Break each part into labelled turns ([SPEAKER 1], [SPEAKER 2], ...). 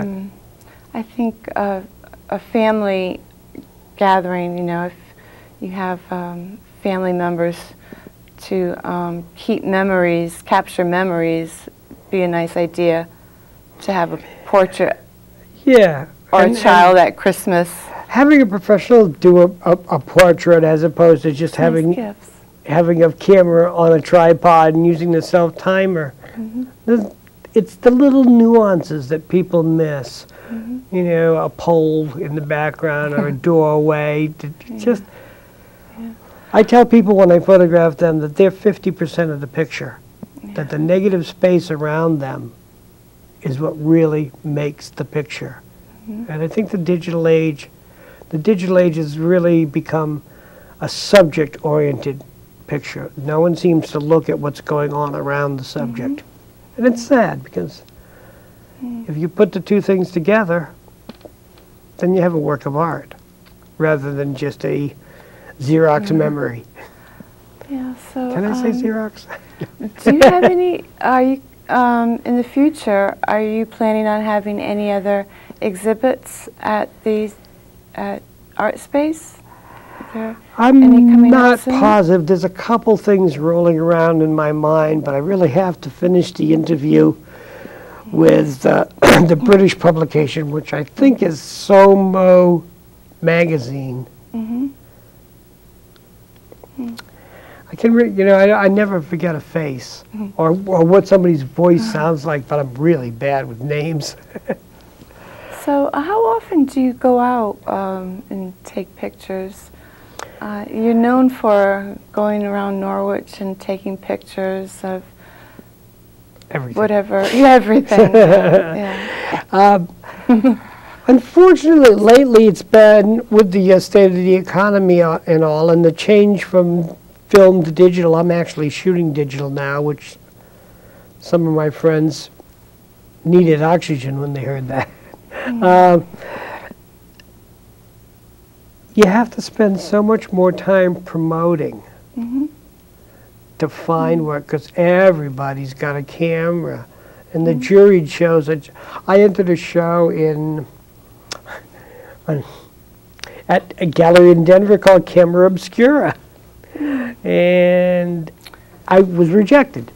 [SPEAKER 1] Mm, I think uh, a family gathering, you know, if you have um, family members to um, keep memories, capture memories, be a nice idea to have a portrait
[SPEAKER 2] Yeah.
[SPEAKER 1] or
[SPEAKER 2] and-
[SPEAKER 1] a child at Christmas.
[SPEAKER 2] Having a professional do a, a, a portrait as opposed to just
[SPEAKER 1] Nice
[SPEAKER 2] having
[SPEAKER 1] gifts.
[SPEAKER 2] having a camera on a tripod and using the self timer.
[SPEAKER 1] Mm-hmm.
[SPEAKER 2] It's the little nuances that people miss.
[SPEAKER 1] Mm-hmm.
[SPEAKER 2] You know, a pole in the background or a doorway. to- Just, I tell people when I photograph them that they're 50% of the picture. That the negative space around them is what really makes the picture.
[SPEAKER 1] Mm-hmm.
[SPEAKER 2] And I think the digital age, the digital age has really become a subject-oriented picture. No one seems to look at what's going on around the subject. And it's sad because if you put the two things together, then you have a work of art rather than just a Xerox memory.
[SPEAKER 1] Yeah, so.
[SPEAKER 2] Can I say
[SPEAKER 1] um,
[SPEAKER 2] Xerox?
[SPEAKER 1] Do you have any, are you, um, in the future, are you planning on having any other exhibits at the, at Art Space? There
[SPEAKER 2] I'm not positive. There's a couple things rolling around in my mind, but I really have to finish the interview with uh, the British publication, which I think is Somo Magazine.
[SPEAKER 1] Mhm.
[SPEAKER 2] I can, re- you know, I, I never forget a face
[SPEAKER 1] Mm-hmm.
[SPEAKER 2] or, or what somebody's voice sounds like, but I'm really bad with names.
[SPEAKER 1] So uh, how often do you go out um, and take pictures? Uh, You're known for going around Norwich and taking pictures of
[SPEAKER 2] Everything.
[SPEAKER 1] whatever, yeah, everything. Yeah.
[SPEAKER 2] Um, Unfortunately, lately it's been with the uh, state of the economy uh, and all, and the change from film to digital. I'm actually shooting digital now, which some of my friends needed oxygen when they heard that. Um, you have to spend so much more time promoting
[SPEAKER 1] Mhm.
[SPEAKER 2] to find mm-hmm. work because everybody's got a camera. And the mm-hmm. jury shows that I entered a show in at a gallery in Denver called Camera Obscura. Mm-hmm. And I was rejected.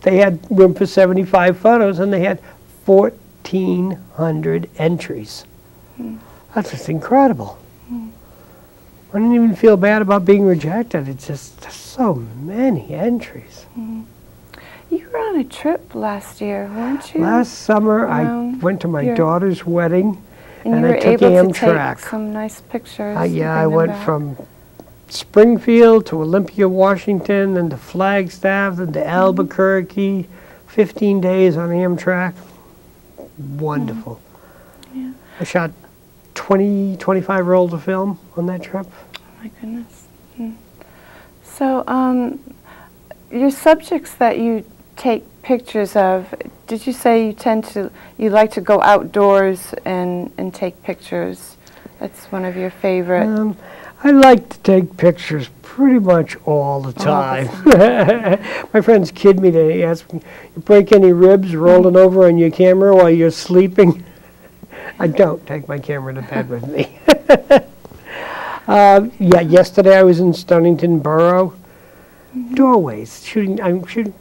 [SPEAKER 2] They had room for 75 photos and they had 1,400 entries. Mm. That's just incredible. I didn't even feel bad about being rejected. It's just so many entries.
[SPEAKER 1] You were on a trip last year, weren't you?
[SPEAKER 2] Last summer, I went to my daughter's wedding.
[SPEAKER 1] and,
[SPEAKER 2] and I took
[SPEAKER 1] to
[SPEAKER 2] Amtrak.
[SPEAKER 1] take some nice pictures.
[SPEAKER 2] Uh, yeah, I went
[SPEAKER 1] back.
[SPEAKER 2] from Springfield to Olympia, Washington, then to Flagstaff, then to Albuquerque. 15 days on Amtrak. Wonderful.
[SPEAKER 1] Mm-hmm. Yeah.
[SPEAKER 2] I shot 20, 25 rolls of film on that trip.
[SPEAKER 1] Oh my goodness. Mm. So, um, your subjects that you take pictures of, did you say you tend to, you like to go outdoors and, and take pictures? That's one of your favorite.
[SPEAKER 2] Um, I like to take pictures pretty much all the
[SPEAKER 1] the
[SPEAKER 2] time. My friends kid me. They ask me, "You break any ribs rolling over on your camera while you're sleeping?" I don't take my camera to bed with me. uh, yeah, yesterday I was in Stonington Borough. Doorways, shooting. I'm shooting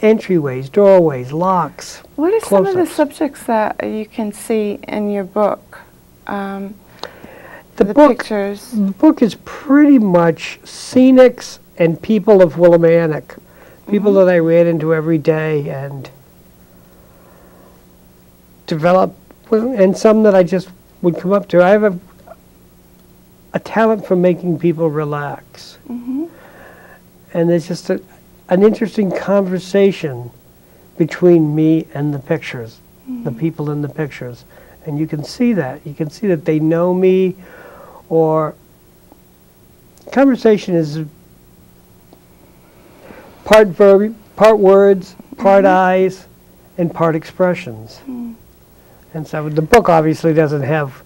[SPEAKER 2] entryways, doorways, locks.
[SPEAKER 1] What are some of the subjects that you can see in your book? Um,
[SPEAKER 2] The,
[SPEAKER 1] the
[SPEAKER 2] book.
[SPEAKER 1] pictures.
[SPEAKER 2] The book is pretty much scenics and people of Willimantic, people that I ran into every day and develop, well, and some that I just would come up to. I have a, a talent for making people relax.
[SPEAKER 1] Mhm.
[SPEAKER 2] And there's just a, an interesting conversation between me and the pictures, the mm-hmm. people in the pictures. And you can see that. You can see that they know me or conversation is part verb, part words, part mm-hmm. eyes, and part expressions. Mm. And so the book obviously doesn't have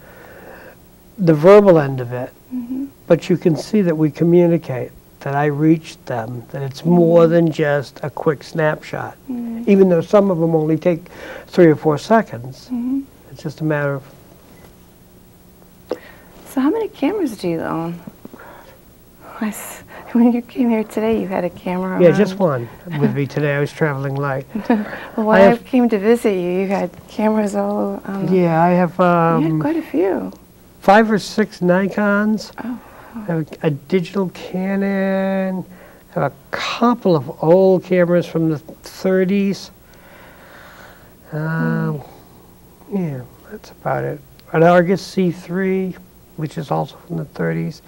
[SPEAKER 2] the verbal end of it, mm-hmm. but you can see that we communicate. that I reached them, that it's more mm-hmm. than just a quick snapshot. Mm-hmm. Even though some of them only take three or four seconds. It's just a matter of,
[SPEAKER 1] So how many cameras do you own? I s- When you came here today, you had a camera
[SPEAKER 2] yeah, just one with me today. I was traveling light.
[SPEAKER 1] Well, when
[SPEAKER 2] I
[SPEAKER 1] I, came to visit you, you had cameras all. Um,
[SPEAKER 2] Yeah, I have
[SPEAKER 1] You had
[SPEAKER 2] um,
[SPEAKER 1] quite a few.
[SPEAKER 2] five or six Nikons.
[SPEAKER 1] Oh.
[SPEAKER 2] Have a, a digital Canon. I have a couple of old cameras from the 30s. Um, Yeah, that's about it. An Argus C3, which is also from the 30s.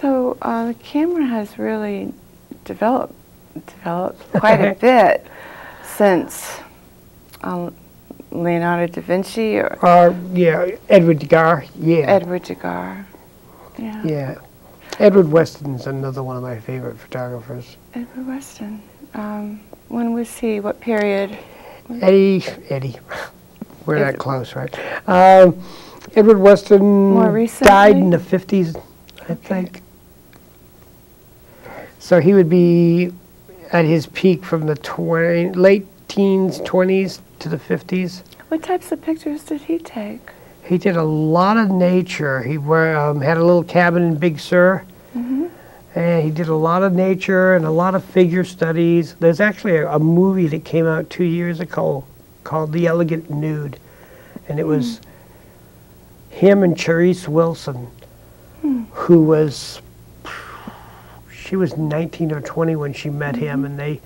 [SPEAKER 1] So uh, the camera has really developed developed quite a bit since um, Leonardo da Vinci or
[SPEAKER 2] Uh, yeah, Edward Degar. Yeah,
[SPEAKER 1] Edward Degas. Yeah.
[SPEAKER 2] yeah. Edward Weston's another one of my favorite photographers.
[SPEAKER 1] Edward Weston. Um, when was he? What period?
[SPEAKER 2] Eddie, Eddie. We're
[SPEAKER 1] Ed-
[SPEAKER 2] that close, right? Um, Edward Weston died in the 50s, I think. So he would be at his peak from the 20, late teens, 20s to the 50s.
[SPEAKER 1] What types of pictures did he take?
[SPEAKER 2] He did a lot of nature. He were, um, had a little cabin in Big Sur.
[SPEAKER 1] Mm-hmm.
[SPEAKER 2] And he did a lot of nature and a lot of figure studies. There's actually a, a movie that came out two years ago called The Eloquent Nude. And it was him and Charis Wilson, who was, she was 19 or 20 when she met him, mm-hmm. and they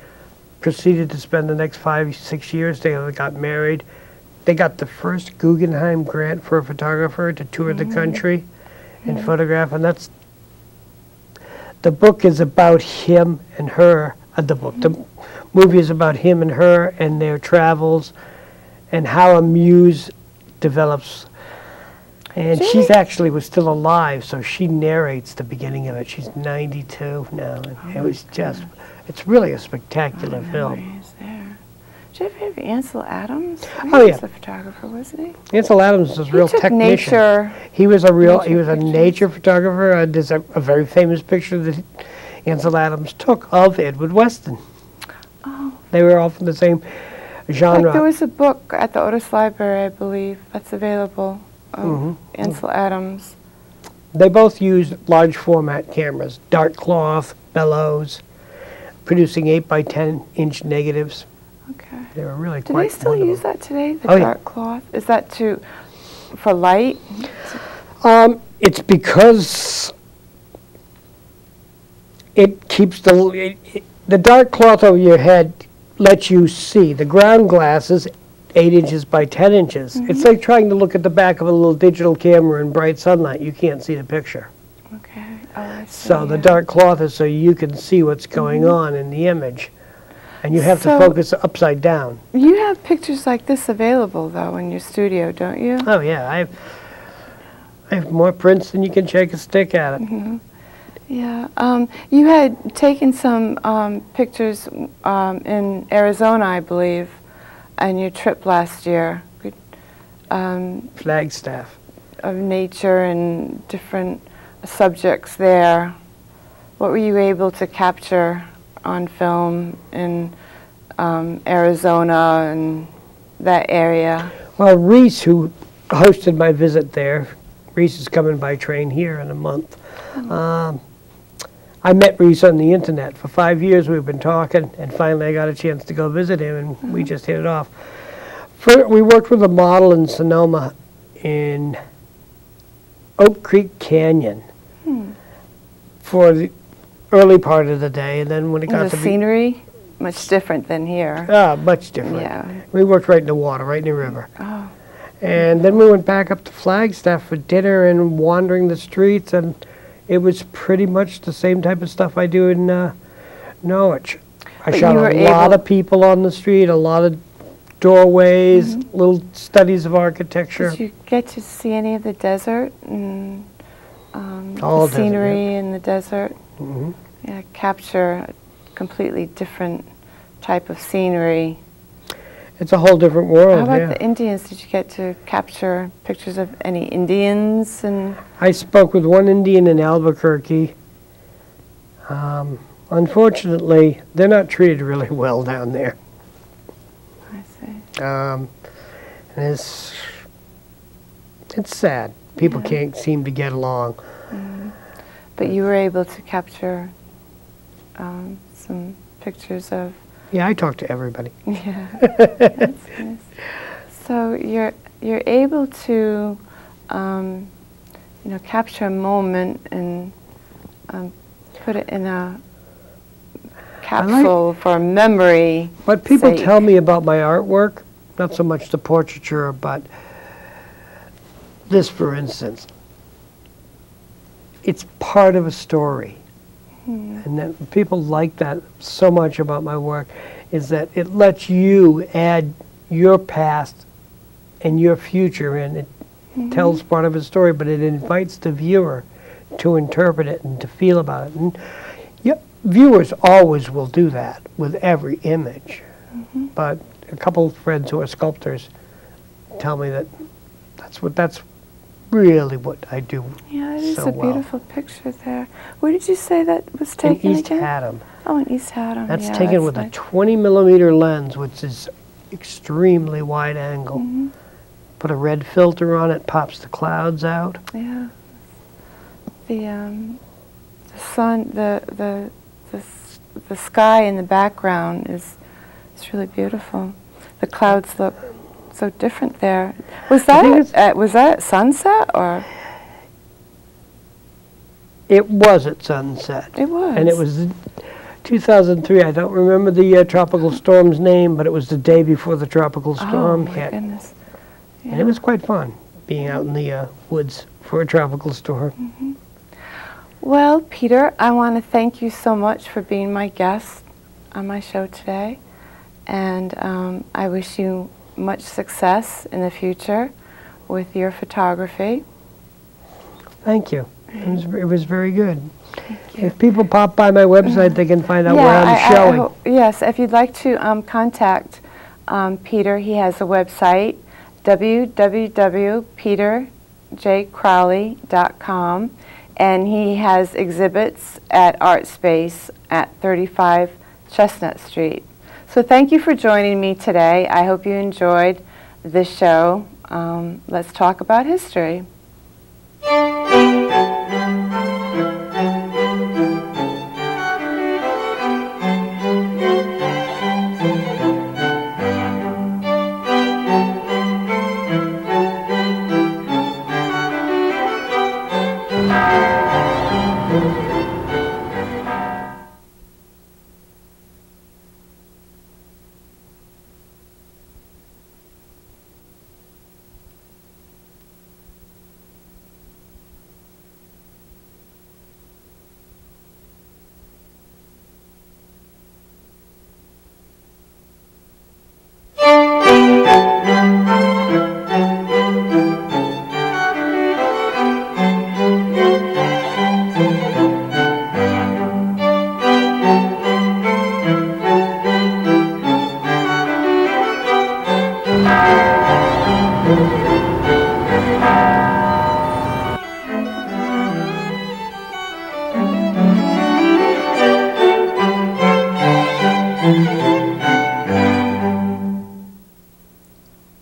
[SPEAKER 2] proceeded to spend the next five, six years together, got married. They got the first Guggenheim grant for a photographer to tour the mm-hmm. country and photograph, and that's the book is about him and her. Uh, the book, the mm-hmm. movie is about him and her and their travels, and how a muse develops. And she's actually was still alive, so she narrates the beginning of it. She's 92 now, and it was just, it's really a spectacular film.
[SPEAKER 1] Memories there. Did you ever have Ansel Adams?
[SPEAKER 2] Oh,
[SPEAKER 1] He
[SPEAKER 2] yeah.
[SPEAKER 1] was a photographer, wasn't he?
[SPEAKER 2] Ansel Adams was a real
[SPEAKER 1] took
[SPEAKER 2] technician.
[SPEAKER 1] nature.
[SPEAKER 2] He was a real, he
[SPEAKER 1] nature
[SPEAKER 2] was a
[SPEAKER 1] pictures.
[SPEAKER 2] nature photographer. Uh, there's a, a very famous picture that Ansel Adams took of Edward Weston.
[SPEAKER 1] Oh.
[SPEAKER 2] They were all from the same genre.
[SPEAKER 1] Like
[SPEAKER 2] genre.
[SPEAKER 1] there was a book at the Otis Library, I believe, that's available of
[SPEAKER 2] Mhm.
[SPEAKER 1] Ansel Adams.
[SPEAKER 2] They both used large format cameras, dark cloth, bellows, producing 8 by 10 inch negatives.
[SPEAKER 1] Okay.
[SPEAKER 2] They were really
[SPEAKER 1] Do
[SPEAKER 2] quite
[SPEAKER 1] they still
[SPEAKER 2] wonderful.
[SPEAKER 1] use that today? The
[SPEAKER 2] Oh, yeah.
[SPEAKER 1] dark cloth? Is that to for light?
[SPEAKER 2] Um, it's because it keeps the it, it- the dark cloth over your head lets you see. The ground glass is eight inches by ten inches.
[SPEAKER 1] Mm-hmm.
[SPEAKER 2] It's like trying to look at the back of a little digital camera in bright sunlight. You can't see the picture.
[SPEAKER 1] Okay. Oh.
[SPEAKER 2] So the dark cloth is so you can see what's going on in the image, and you have to
[SPEAKER 1] Mm-hmm.
[SPEAKER 2] Focus upside down.
[SPEAKER 1] You have pictures like this available though in your studio, don't you?
[SPEAKER 2] Oh yeah, I have. I have more prints than you can shake a stick at it.
[SPEAKER 1] Mm-hmm. Yeah. Um, you had taken some um, pictures um, in Arizona, I believe, on your trip last year um,
[SPEAKER 2] Flagstaff.
[SPEAKER 1] of nature and different subjects there. What were you able to capture on film in um, Arizona and that area?
[SPEAKER 2] Well, Reese, who hosted my visit there, Reese is coming by train here in a month. Um, I met Reese on the internet. For five years we've been talking, and finally I got a chance to go visit him, and we just hit it off. For, we worked with a model in Sedona in Oak Creek Canyon for the early part of the day, and then when it got to
[SPEAKER 1] the
[SPEAKER 2] be
[SPEAKER 1] scenery much different than here?
[SPEAKER 2] ah, much different.
[SPEAKER 1] Yeah.
[SPEAKER 2] We worked right in the water, right in the river.
[SPEAKER 1] Oh,
[SPEAKER 2] And then we went back up to Flagstaff for dinner and wandering the streets, and it was pretty much the same type of stuff I do in uh, Norwich. I
[SPEAKER 1] But
[SPEAKER 2] shot a lot of people on the street, a lot of doorways, little studies of architecture.
[SPEAKER 1] did you get to see any of the desert and um, the
[SPEAKER 2] desert, yeah.
[SPEAKER 1] scenery in the desert?
[SPEAKER 2] Mhm.
[SPEAKER 1] Yeah, capture a completely different type of scenery.
[SPEAKER 2] It's a whole different world.
[SPEAKER 1] How about
[SPEAKER 2] yeah.
[SPEAKER 1] the Indians? Did you get to capture pictures of any Indians? And
[SPEAKER 2] I spoke with one Indian in Albuquerque, Um, unfortunately, they're not treated really well down there.
[SPEAKER 1] I see.
[SPEAKER 2] Um, and it's it's sad. People
[SPEAKER 1] Yeah.
[SPEAKER 2] can't seem to get along.
[SPEAKER 1] But you were able to capture um, some pictures of
[SPEAKER 2] Yeah, I talk to everybody.
[SPEAKER 1] Yeah, that's nice. So you're you're able to, um, you know, capture a moment and um, put it in a capsule for memory.
[SPEAKER 2] What people
[SPEAKER 1] sake.
[SPEAKER 2] tell me about my artwork, not so much the portraiture, but this, for instance, it's part of a story. Mm. And that people like that so much about my work is that it lets you add your past and your future in. It mm-hmm. tells part of a story, but it invites the viewer to interpret it and to feel about it. And viewers always will do that with every image. Mm-hmm. But a couple of friends who are sculptors tell me that that's what that's really what I do
[SPEAKER 1] Yeah, it is
[SPEAKER 2] so
[SPEAKER 1] a
[SPEAKER 2] well.
[SPEAKER 1] beautiful picture there. Where did you say that was
[SPEAKER 2] in
[SPEAKER 1] taken
[SPEAKER 2] East
[SPEAKER 1] again?
[SPEAKER 2] Haddam.
[SPEAKER 1] Oh, in East Haddam.
[SPEAKER 2] That's
[SPEAKER 1] yeah,
[SPEAKER 2] taken with a 20 millimeter lens, which is extremely wide angle.
[SPEAKER 1] Mm-hmm.
[SPEAKER 2] Put a red filter on it, pops the clouds out.
[SPEAKER 1] Yeah. The um, the sun, the the the the sky in the background is is really beautiful. The clouds look so different there. Was that at, was that at sunset or
[SPEAKER 2] It was at sunset.
[SPEAKER 1] it was?
[SPEAKER 2] And it was 2003. I don't remember the uh, tropical storm's name, but it was the day before the tropical
[SPEAKER 1] Oh
[SPEAKER 2] storm
[SPEAKER 1] my
[SPEAKER 2] hit.
[SPEAKER 1] goodness.
[SPEAKER 2] And it was quite fun being out in the uh, woods for a tropical storm.
[SPEAKER 1] Well, Peter, I want to thank you so much for being my guest on my show today. And um, I wish you much success in the future with your photography.
[SPEAKER 2] Thank you. It was, it was very good. If people pop by my website, they can find out where
[SPEAKER 1] I-
[SPEAKER 2] I'm
[SPEAKER 1] I
[SPEAKER 2] showing.
[SPEAKER 1] ho- yes, if you'd like to um, contact um, Peter, he has a website, www.peterjcrawley.com, and he has exhibits at Art Space at 35 Chestnut Street. So thank you for joining me today. I hope you enjoyed the show. Um, let's talk about history.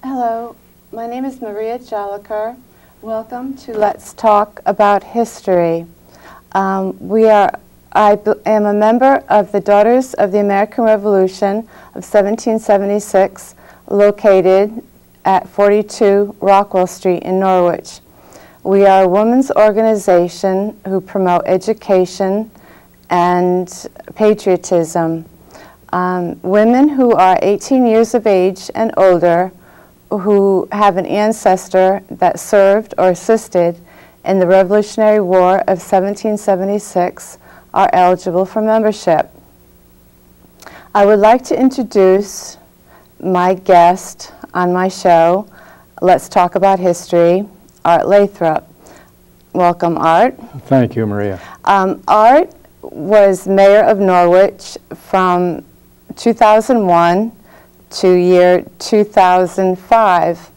[SPEAKER 1] Hello, my name is Maria Jolicoeur. Welcome to Let's Talk About History. Um, we are, I am a member of the Daughters of the American Revolution of 1776, located at 42 Rockwell Street in Norwich. We are a women's organization who promote education and patriotism. Um, women who are 18 years of age and older who have an ancestor that served or assisted in the Revolutionary War of 1776 are eligible for membership. I would like to introduce my guest on my show, Let's Talk About History, Art Lathrop. Welcome, Art.
[SPEAKER 3] Thank you, Maria.
[SPEAKER 1] Um, Art was mayor of Norwich from 2001 to year 2005.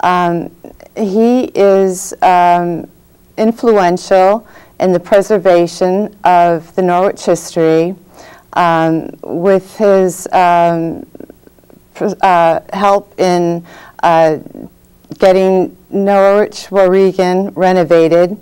[SPEAKER 1] Um, he is um, influential in the preservation of the Norwich history um, with his um, uh, help in uh, getting Norwich Wauregan renovated